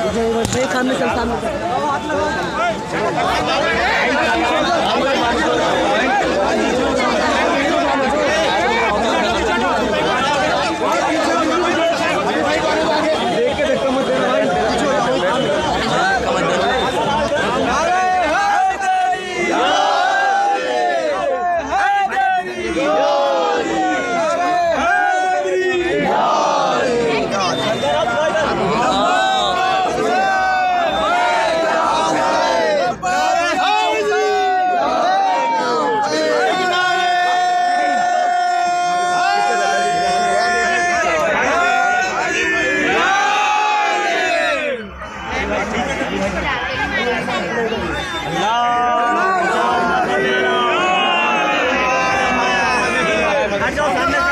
जय खान संस्थान 老大回来了